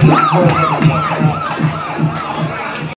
this band.